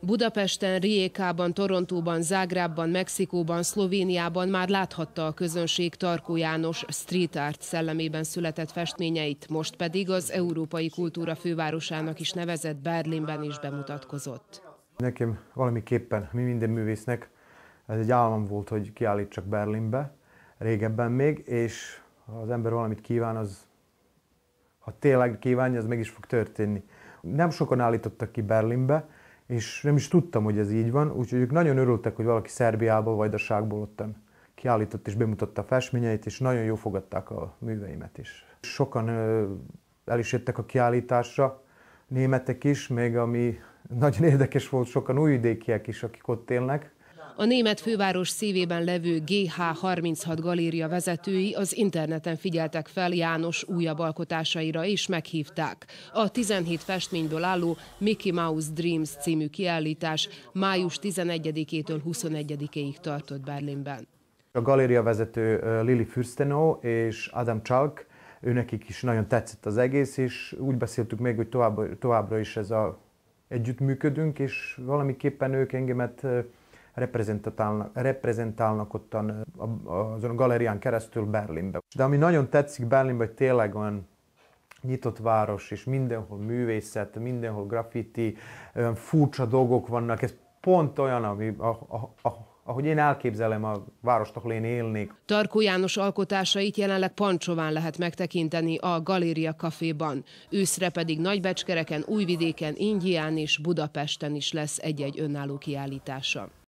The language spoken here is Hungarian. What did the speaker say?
Budapesten, Riékában, Torontóban, Zágrábban, Mexikóban, Szlovéniában már láthatta a közönség Tarkó János street art szellemében született festményeit, most pedig az Európai Kultúra fővárosának is nevezett Berlinben is bemutatkozott. Nekem valamiképpen, mi minden művésznek, ez egy állam volt, hogy kiállítsak Berlinbe, régebben még, és ha az ember valamit kíván, az ha tényleg kívánja, az meg is fog történni. Nem sokan állítottak ki Berlinbe, és nem is tudtam, hogy ez így van, úgyhogy ők nagyon örültek, hogy valaki Szerbiából, Vajdaságból ottan kiállított és bemutatta a festményeit, és nagyon jó fogadták a műveimet is. Sokan el is jöttek a kiállításra, németek is, még ami nagyon érdekes volt, sokan újvidékiek is, akik ott élnek, a német főváros szívében levő GH36 galéria vezetői az interneten figyeltek fel János újabb alkotásaira és meghívták. A 17 festményből álló Mickey Mouse Dreams című kiállítás május 11-től 21-ig tartott Berlinben. A galéria vezető Lili Fürstenau és Adam Chalk, őnekik is nagyon tetszett az egész, és úgy beszéltük még, hogy tovább, továbbra is ez a együttműködünk, és valamiképpen ők engemet reprezentálnak, reprezentálnak ottan azon a galérián keresztül Berlinbe. De ami nagyon tetszik Berlinbe, hogy tényleg olyan nyitott város, és mindenhol művészet, mindenhol graffiti, olyan furcsa dolgok vannak, ez pont olyan, ami, a, a, a, ahogy én elképzelem a várost, ahol én élnék. Tarkó János alkotásait jelenleg Pancsován lehet megtekinteni a Galéria Caféban. Őszre pedig Nagybecskereken, Újvidéken, Ingyián és Budapesten is lesz egy-egy önálló kiállítása.